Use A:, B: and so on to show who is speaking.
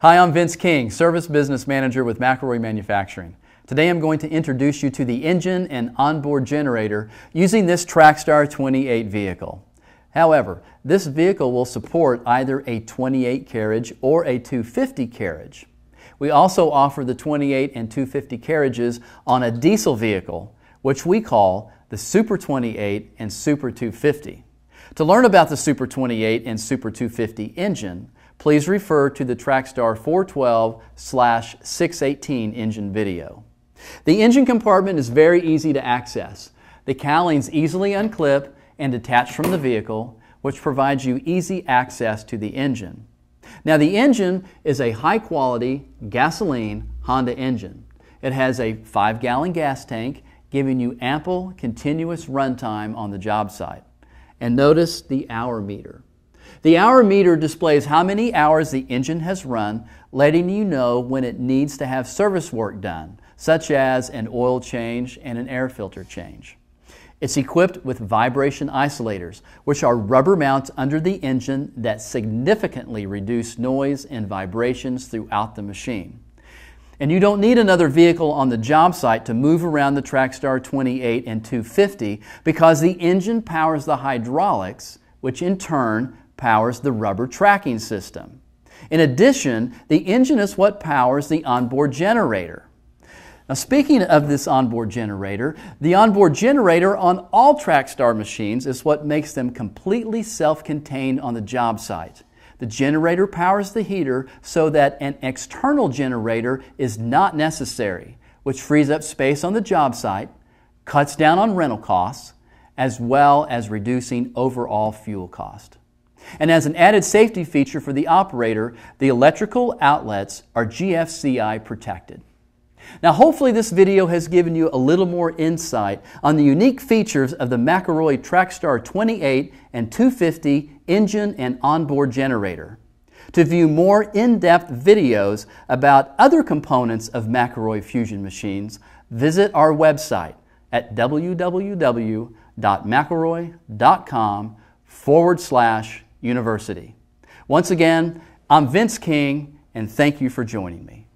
A: Hi, I'm Vince King, Service Business Manager with McElroy Manufacturing. Today I'm going to introduce you to the engine and onboard generator using this TracStar 28 vehicle. However, this vehicle will support either a 28 carriage or a 250 carriage. We also offer the 28 and 250 carriages on a diesel vehicle, which we call the Super 28 and Super 250. To learn about the Super 28 and Super 250 engine, please refer to the TracStar 412 618 engine video. The engine compartment is very easy to access. The cowlings easily unclip and detach from the vehicle, which provides you easy access to the engine. Now the engine is a high quality gasoline Honda engine. It has a 5 gallon gas tank giving you ample continuous runtime on the job site. And notice the hour meter. The hour meter displays how many hours the engine has run, letting you know when it needs to have service work done, such as an oil change and an air filter change. It's equipped with vibration isolators, which are rubber mounts under the engine that significantly reduce noise and vibrations throughout the machine. And you don't need another vehicle on the job site to move around the TracStar 28 and 250 because the engine powers the hydraulics, which in turn powers the rubber tracking system. In addition, the engine is what powers the onboard generator. Now, speaking of this onboard generator, the onboard generator on all TracStar machines is what makes them completely self contained on the job site. The generator powers the heater so that an external generator is not necessary, which frees up space on the job site, cuts down on rental costs, as well as reducing overall fuel cost. And as an added safety feature for the operator, the electrical outlets are GFCI protected. Now, hopefully, this video has given you a little more insight on the unique features of the McElroy TracStar 28 and 250 engine and onboard generator. To view more in depth videos about other components of McElroy Fusion machines, visit our website at www.mcelroy.com forward slash university. Once again, I'm Vince King, and thank you for joining me.